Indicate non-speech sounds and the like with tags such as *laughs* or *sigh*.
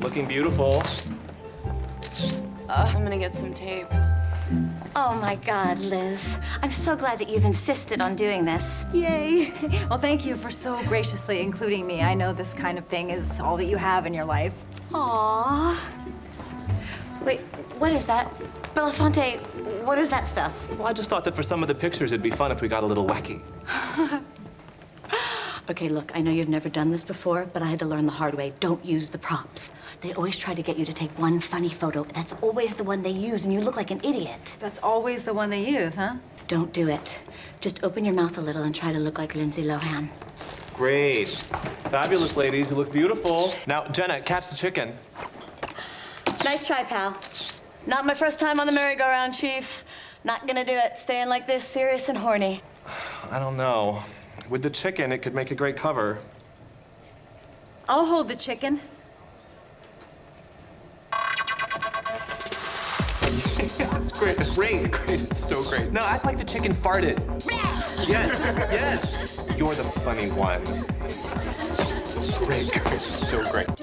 Looking beautiful. Uh, I'm gonna get some tape. Oh my God, Liz. I'm so glad that you've insisted on doing this. Yay. *laughs* Well, thank you for so graciously including me. I know this kind of thing is all that you have in your life. Aww. Wait, what is that? Belafonte, what is that stuff? Well, I just thought that for some of the pictures, it'd be fun if we got a little wacky. *laughs* Okay, look, I know you've never done this before, but I had to learn the hard way. Don't use the props. They always try to get you to take one funny photo, and that's always the one they use, and you look like an idiot. That's always the one they use, huh? Don't do it. Just open your mouth a little and try to look like Lindsay Lohan. Great. Fabulous, ladies. You look beautiful. Now, Jenna, catch the chicken. Nice try, pal. Not my first time on the merry-go-round, Chief. Not gonna do it. Staying like this, serious and horny. I don't know. With the chicken, it could make a great cover. I'll hold the chicken. It's great. It's great. Great. It's so great. No, act like the chicken farted. Yes. Yes. You're the funny one. Great. Great. It's so great.